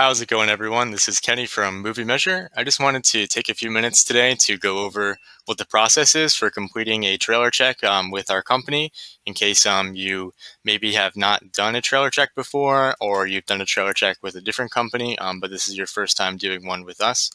How's it going, everyone? This is Kenny from Movie Measure. I just wanted to take a few minutes today to go over what the process is for completing a trailer check um, with our company in case um, you maybe have not done a trailer check before or you've done a trailer check with a different company, um, but this is your first time doing one with us.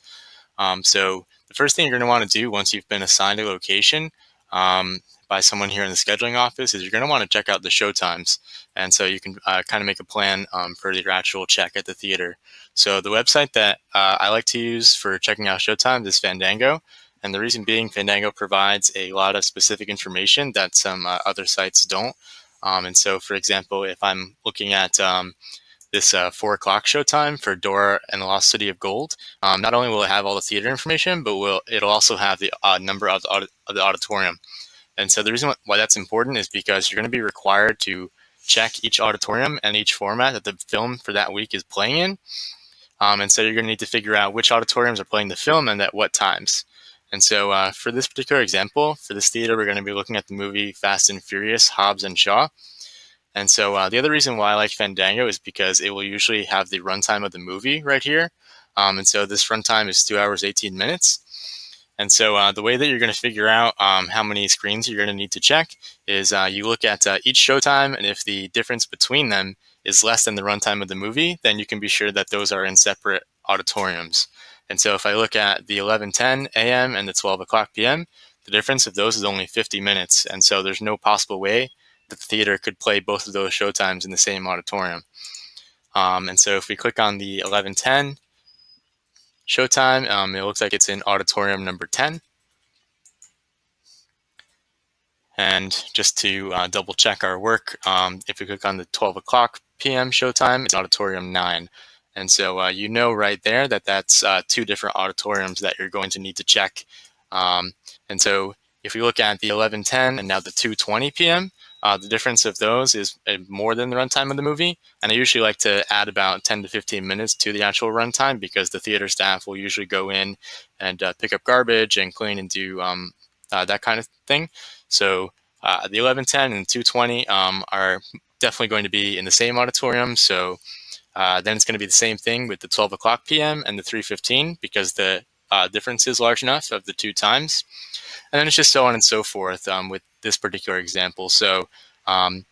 Um, so, the first thing you're going to want to do once you've been assigned a location um, by someone here in the scheduling office is you're going to want to check out the show times. And so you can uh, kind of make a plan um, for your actual check at the theater. So the website that uh, I like to use for checking out show times is Fandango. And the reason being, Fandango provides a lot of specific information that some uh, other sites don't. Um, and so, for example, if I'm looking at um, this uh, four o'clock showtime for Dora and the Lost City of Gold. Um, not only will it have all the theater information, but will it'll also have the uh, number of the, of the, auditorium. And so the reason why that's important is because you're going to be required to check each auditorium and each format that the film for that week is playing in. Um, and so you're going to need to figure out which auditoriums are playing the film and at what times. And so uh, for this particular example, for this theater, we're going to be looking at the movie Fast and Furious, Hobbs and Shaw. And so uh, the other reason why I like Fandango is because it will usually have the runtime of the movie right here. Um, and so this runtime is two hours, 18 minutes. And so uh, the way that you're going to figure out um, how many screens you're going to need to check is uh, you look at uh, each showtime, and if the difference between them is less than the runtime of the movie, then you can be sure that those are in separate auditoriums. And so if I look at the 11:10 a.m. and the 12 o'clock p.m., the difference of those is only 50 minutes, and so there's no possible way that the theater could play both of those showtimes in the same auditorium. Um, and so if we click on the 11:10 showtime. Um, it looks like it's in auditorium number 10. And just to uh, double check our work, um, if we click on the 12 o'clock p.m. showtime, it's auditorium 9. And so uh, you know right there that that's uh, two different auditoriums that you're going to need to check. Um, and so if we look at the 11:10 and now the 2:20 p.m., uh, the difference of those is uh, more than the runtime of the movie, and I usually like to add about 10 to 15 minutes to the actual runtime because the theater staff will usually go in and uh, pick up garbage and clean and do um, uh, that kind of thing. So uh, the 1110 and 220 um, are definitely going to be in the same auditorium. So uh, then it's going to be the same thing with the 12 o'clock p.m. and the 315 because the difference is large enough of the two times. And then it's just so on and so forth um, with this particular example. So um,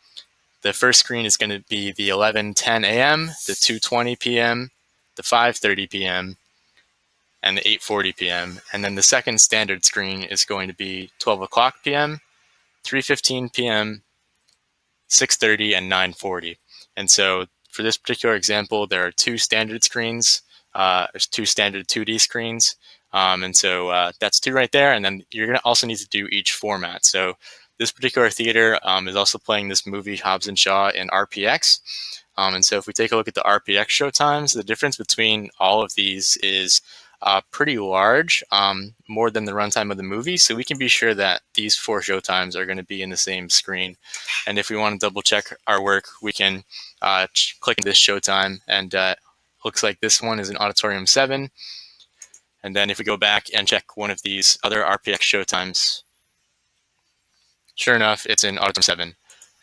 the first screen is going to be the 11:10 a.m., the 2:20 p.m., the 5:30 p.m., and the 8:40 p.m. And then the second standard screen is going to be 12 o'clock p.m., 3:15 p.m., 6:30, and 9:40. And so for this particular example, there are two standard screens. Uh, there's two standard 2D screens. Um, and so uh, that's two right there. And then you're going to also need to do each format. So this particular theater um, is also playing this movie Hobbs and Shaw in RPX. Um, and so if we take a look at the RPX show times, the difference between all of these is uh, pretty large, um, more than the runtime of the movie. So we can be sure that these four show times are going to be in the same screen. And if we want to double check our work, we can uh, click this show time and uh, looks like this one is in Auditorium 7. And then if we go back and check one of these other RPX show times, sure enough, it's in Auditorium 7.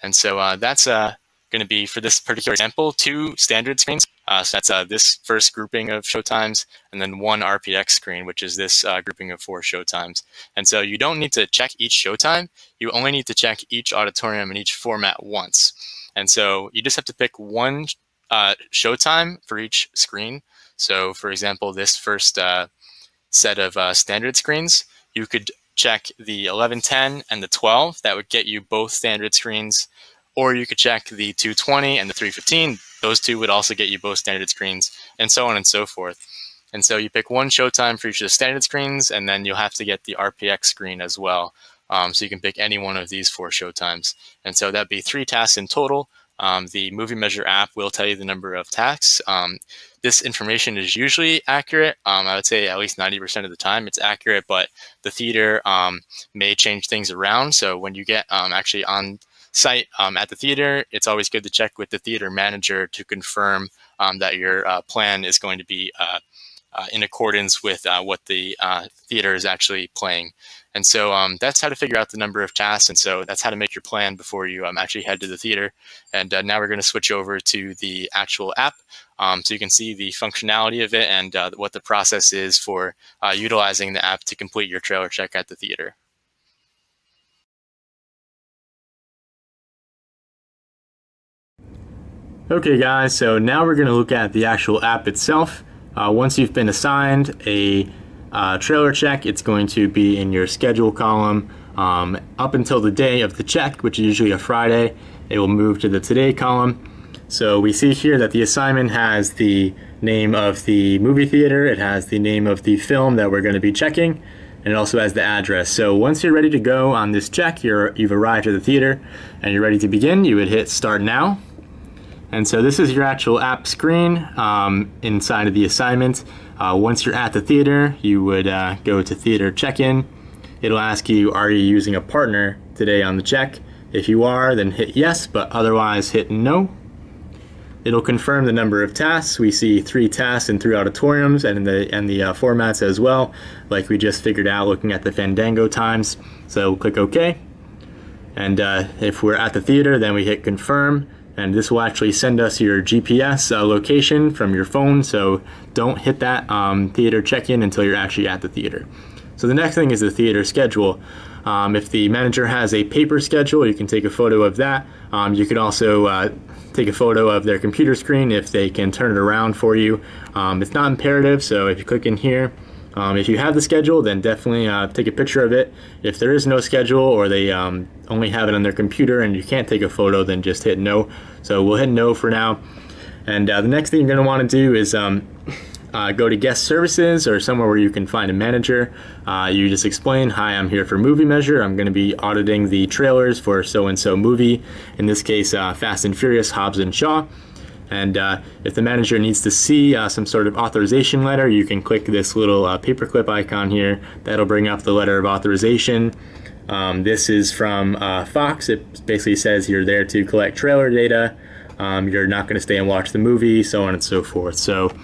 And so uh, that's uh, going to be, for this particular example, two standard screens. Uh, so that's uh, this first grouping of showtimes, and then one RPX screen, which is this uh, grouping of four showtimes. And so you don't need to check each showtime. You only need to check each auditorium and each format once. And so you just have to pick one uh, showtime for each screen. So for example, this first set of standard screens, you could check the 1110 and the 12. That would get you both standard screens. Or you could check the 220 and the 315. Those two would also get you both standard screens, and so on and so forth. And so you pick one showtime for each of the standard screens, and then you'll have to get the RPX screen as well. Um, so you can pick any one of these four showtimes. And so that'd be three tasks in total. Um, the Movie Measure app will tell you the number of tasks. Um, this information is usually accurate. Um, I would say at least 90% of the time it's accurate, but the theater um, may change things around. So when you get um, actually on site um, at the theater, it's always good to check with the theater manager to confirm that your uh, plan is going to be uh, uh, in accordance with uh, what the uh, theater is actually playing. And so um, that's how to figure out the number of tasks. And so that's how to make your plan before you um, actually head to the theater. And uh, now we're going to switch over to the actual app. Um, so you can see the functionality of it and uh, what the process is for uh, utilizing the app to complete your trailer check at the theater. Okay guys, so now we're going to look at the actual app itself. Uh, once you've been assigned a uh, trailer check, it's going to be in your schedule column um, up until the day of the check, which is usually a Friday. It will move to the today column. So we see here that the assignment has the name of the movie theater, it has the name of the film that we're going to be checking, and it also has the address. So once you're ready to go on this check, you're, you've arrived at the theater and you're ready to begin, you would hit start now. And so this is your actual app screen um, inside of the assignment. Uh, once you're at the theater, you would uh, go to theater check-in. It'll ask you, are you using a partner today on the check? If you are, then hit yes, but otherwise hit no. It'll confirm the number of tasks. We see three tasks in three auditoriums and the, and the uh, formats as well, like we just figured out looking at the Fandango times. So click OK. And uh, if we're at the theater, then we hit confirm and this will actually send us your GPS uh, location from your phone so don't hit that um, theater check-in until you're actually at the theater. So the next thing is the theater schedule. Um, if the manager has a paper schedule, you can take a photo of that. Um, you can also uh, take a photo of their computer screen if they can turn it around for you. Um, it's not imperative, so if you click in here, um, if you have the schedule, then definitely uh, take a picture of it. If there is no schedule or they um, only have it on their computer and you can't take a photo, then just hit no. So we'll hit no for now. And uh, the next thing you're going to want to do is um, uh, go to guest services or somewhere where you can find a manager. Uh, you just explain, hi, I'm here for Movie Measure. I'm going to be auditing the trailers for so-and-so movie. In this case, uh, Fast and Furious, Hobbs and Shaw. And uh, if the manager needs to see uh, some sort of authorization letter, you can click this little uh, paperclip icon here. That'll bring up the letter of authorization. Um, this is from uh, Fox. It basically says you're there to collect trailer data. Um, you're not going to stay and watch the movie, so on and so forth. So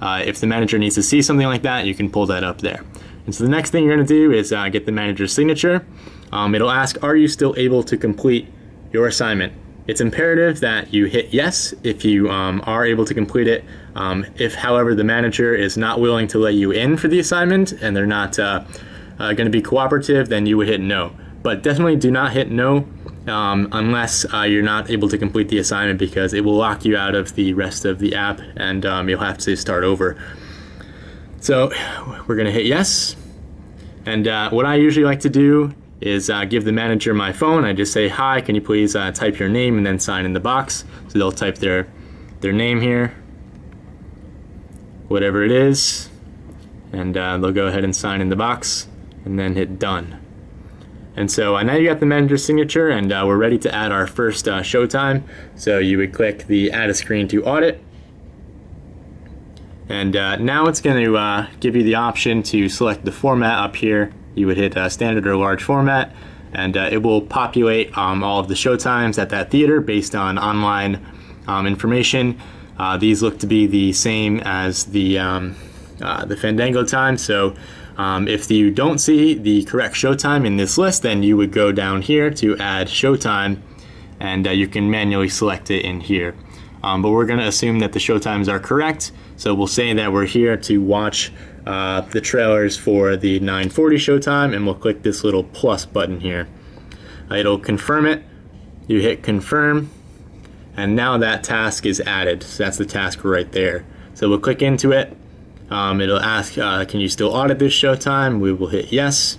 uh, if the manager needs to see something like that, you can pull that up there. And so the next thing you're going to do is uh, get the manager's signature. Um, it'll ask, are you still able to complete your assignment? It's imperative that you hit yes if you um, are able to complete it. Um, if, however, the manager is not willing to let you in for the assignment and they're not uh, uh, going to be cooperative, then you would hit no. But definitely do not hit no um, unless uh, you're not able to complete the assignment because it will lock you out of the rest of the app and um, you'll have to start over. So we're going to hit yes. And uh, what I usually like to do is uh, give the manager my phone. I just say, hi, can you please uh, type your name and then sign in the box. So they'll type their, their name here, whatever it is, and uh, they'll go ahead and sign in the box and then hit done. And so uh, now you got the manager's signature and uh, we're ready to add our first uh, showtime. So you would click the add a screen to audit. And now it's going to give you the option to select the format up here you would hit uh, standard or large format and uh, it will populate um, all of the show times at that theater based on online um, information. Uh, these look to be the same as the, um, uh, the Fandango time. So um, if you don't see the correct showtime in this list, then you would go down here to add showtime and uh, you can manually select it in here. Um, but we're going to assume that the showtimes are correct. So we'll say that we're here to watch uh, the trailers for the 940 showtime and we'll click this little plus button here. Uh, it'll confirm it. You hit confirm and now that task is added. So that's the task right there. So we'll click into it. Um, it'll ask, uh, can you still audit this showtime? We will hit yes.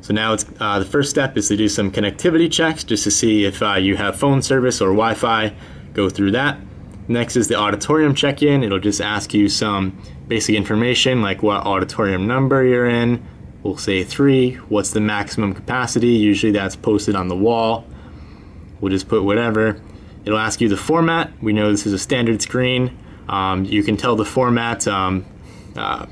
So now it's uh, the first step is to do some connectivity checks just to see if uh, you have phone service or Wi-Fi. Go through that. Next is the auditorium check-in. It'll just ask you some basic information like what auditorium number you're in. We'll say three. What's the maximum capacity? Usually that's posted on the wall. We'll just put whatever. It'll ask you the format. We know this is a standard screen. Um, you can tell the format um, uh,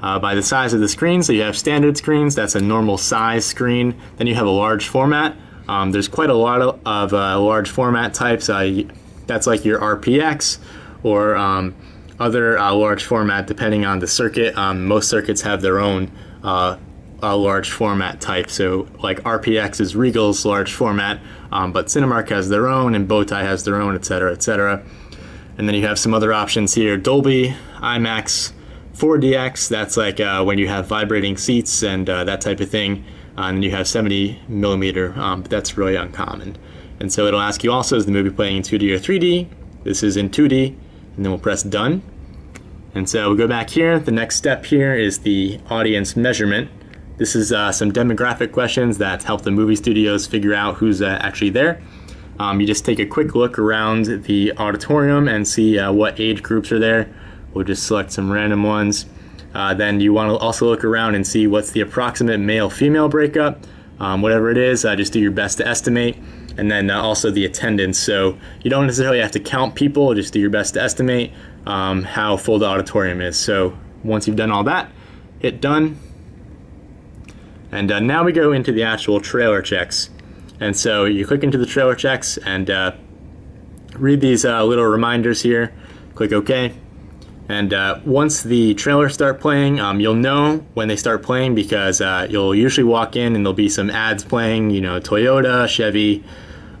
uh, by the size of the screen. So you have standard screens, that's a normal size screen. Then you have a large format. Um, there's quite a lot of, uh, large format types. Uh, that's like your RPX or um, other uh, large format depending on the circuit. Um, most circuits have their own uh, large format type. So like RPX is Regal's large format, um, but Cinemark has their own and Bowtie has their own, etc., etc. And then you have some other options here: Dolby, IMAX, 4DX. That's like uh, when you have vibrating seats and uh, that type of thing. Uh, and then you have 70 millimeter, um, but that's really uncommon. And so it'll ask you also, is the movie playing in 2D or 3D? This is in 2D, and then we'll press done. And so we'll go back here. The next step here is the audience measurement. This is uh, some demographic questions that help the movie studios figure out who's uh, actually there. Um, you just take a quick look around the auditorium and see uh, what age groups are there. We'll just select some random ones. Uh, then you want to also look around and see what's the approximate male-female breakup. Um, whatever it is, uh, just do your best to estimate. And then uh, also the attendance. So you don't necessarily have to count people, just do your best to estimate um, how full the auditorium is. So once you've done all that, hit done. And uh, now we go into the actual trailer checks. And so you click into the trailer checks and uh, read these uh, little reminders here. Click OK. And uh, once the trailers start playing, um, you'll know when they start playing because uh, you'll usually walk in and there'll be some ads playing, you know, Toyota, Chevy,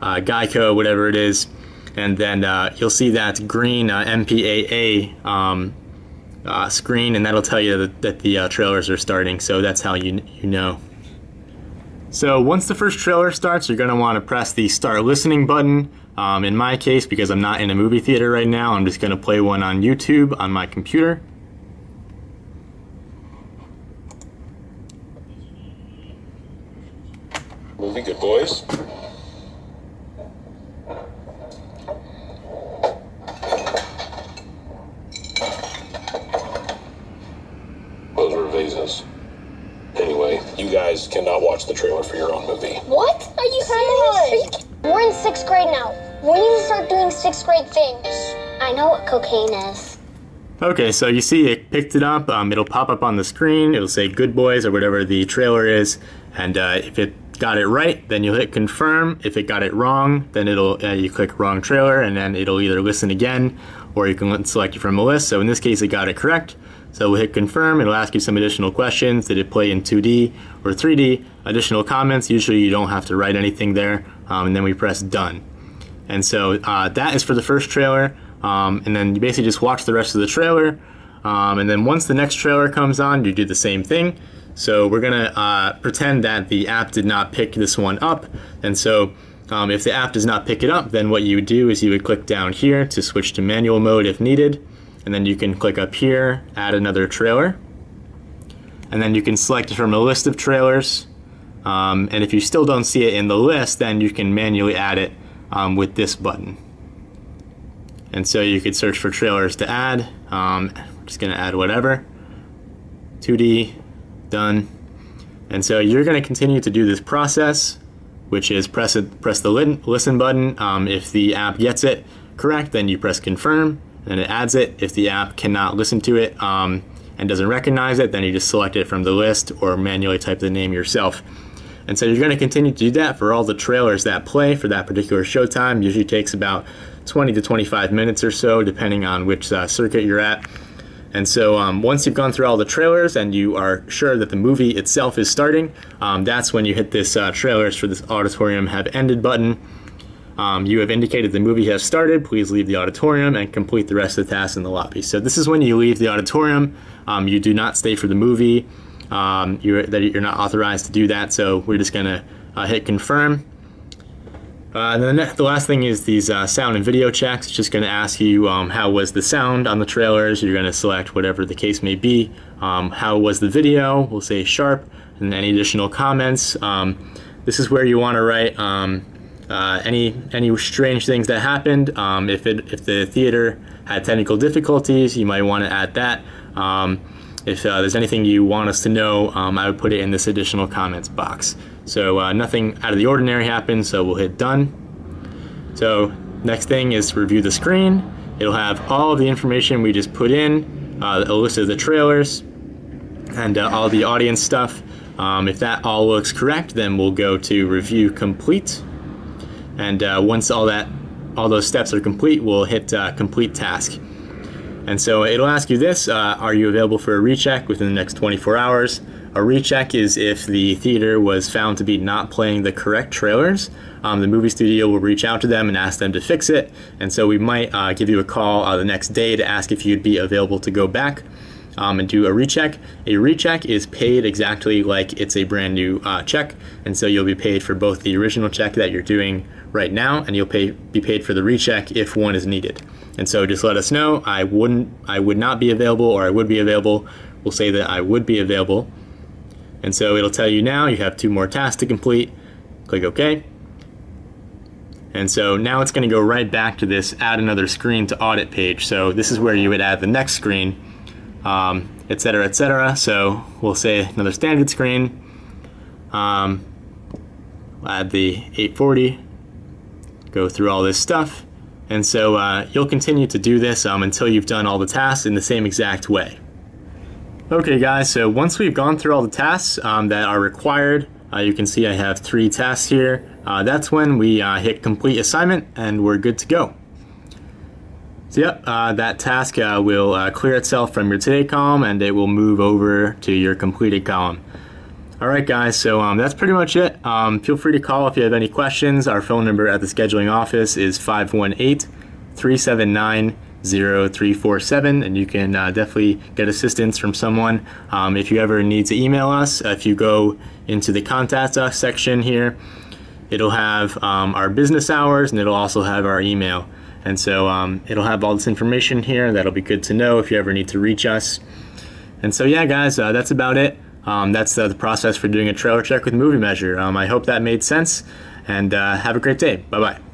uh, Geico, whatever it is. And then uh, you'll see that green uh, MPAA um, uh, screen, and that'll tell you that, that the trailers are starting. So that's how you, you know. So once the first trailer starts, you're going to want to press the start listening button. Um, in my case, because I'm not in a movie theater right now, I'm just going to play one on YouTube on my computer. Okay, so you see it picked it up. Um, it'll pop up on the screen. It'll say Good Boys or whatever the trailer is. And uh, if it got it right, then you'll hit confirm. If it got it wrong, then it'll uh, you click wrong trailer, and then it'll either listen again or you can select it from a list. So in this case, it got it correct. So we'll hit confirm. It'll ask you some additional questions. Did it play in 2D or 3D? Additional comments. Usually you don't have to write anything there. Um, and then we press done. And so uh, that is for the first trailer. Um, and then you basically just watch the rest of the trailer. Um, and then once the next trailer comes on, you do the same thing. So we're gonna uh, pretend that the app did not pick this one up. And so um, if the app does not pick it up, then what you would do is you would click down here to switch to manual mode if needed and then you can click up here, add another trailer, and then you can select it from a list of trailers. Um, and if you still don't see it in the list, then you can manually add it um, with this button. And so you could search for trailers to add. Um, we're just to add whatever. 2D, done. And so you're to continue to do this process, which is press, it, press the listen button. Um, if the app gets it correct, then you press confirm and it adds it. If the app cannot listen to it um, and doesn't recognize it, then you just select it from the list or manually type the name yourself. And so you're going to continue to do that for all the trailers that play for that particular showtime. Usually takes about 20 to 25 minutes or so, depending on which uh, circuit you're at. And so um, once you've gone through all the trailers and you are sure that the movie itself is starting, um, that's when you hit this uh, trailers for this auditorium have ended button. Um, you have indicated the movie has started. Please leave the auditorium and complete the rest of the tasks in the lobby. So this is when you leave the auditorium. Um, you do not stay for the movie. Um, you're, that you're not authorized to do that. So we're just going to uh, hit confirm. Uh, and then the last thing is these uh, sound and video checks. It's just going to ask you um, how was the sound on the trailers. You're going to select whatever the case may be. Um, how was the video? We'll say sharp. And any additional comments. Um, this is where you want to write uh, any any strange things that happened. Um, if it if the theater had technical difficulties, you might want to add that. Um, if uh, there's anything you want us to know, um, I would put it in this additional comments box. So uh, nothing out of the ordinary happened, so we'll hit done. So next thing is review the screen. It'll have all the information we just put in, uh, a list of the trailers, and uh, all the audience stuff. Um, if that all looks correct, then we'll go to review complete. And uh, once all that, all those steps are complete, we'll hit uh, complete task. And so it'll ask you this, uh, are you available for a recheck within the next 24 hours? A recheck is if the theater was found to be not playing the correct trailers. Um, the movie studio will reach out to them and ask them to fix it. And so we might uh, give you a call uh, the next day to ask if you'd be available to go back um, and do a recheck. A recheck is paid exactly like it's a brand new uh, check. And so you'll be paid for both the original check that you're doing right now and you'll pay, be paid for the recheck if one is needed. And so just let us know. I wouldn't, I would not be available or I would be available. We'll say that I would be available. And so it'll tell you now you have two more tasks to complete. Click OK. And so now it's going to go right back to this add another screen to audit page. So this is where you would add the next screen, um, et cetera, et cetera. So we'll say another standard screen. Um, add the 840, go through all this stuff. And so uh, you'll continue to do this um, until you've done all the tasks in the same exact way. Okay guys, so once we've gone through all the tasks um, that are required, uh, you can see I have three tasks here. Uh, that's when we uh, hit complete assignment and we're good to go. So yep, uh, that task uh, will clear itself from your today column and it will move over to your completed column. Alright guys, so um, that's pretty much it. Um, feel free to call if you have any questions. Our phone number at the scheduling office is 518-379-0347 and you can uh, definitely get assistance from someone. Um, if you ever need to email us, if you go into the contact us section here, it'll have um, our business hours and it'll also have our email. And so um, it'll have all this information here. That'll be good to know if you ever need to reach us. And so yeah guys, uh, that's about it. Um, that's uh, the process for doing a trailer check with Movie Measure. Um, I hope that made sense, and uh, have a great day. Bye bye.